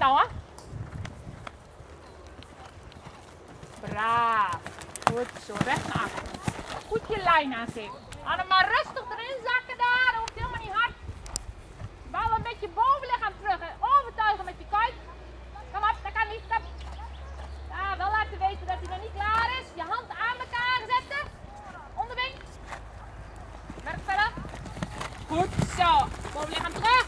nou. Braaf. Goed zo, recht naar. Goed je lijn aanzetten. Adem maar rustig erin zakken daar. Hoeft helemaal niet hard. Bouw een beetje liggen terug. En overtuigen met je kuit. Kom op, dat kan niet. Kom. Ja, wel laten weten dat hij nog niet klaar is. Je hand aan elkaar zetten. Onderbeen. Werk verder. Goed zo. Bovenlichaam terug.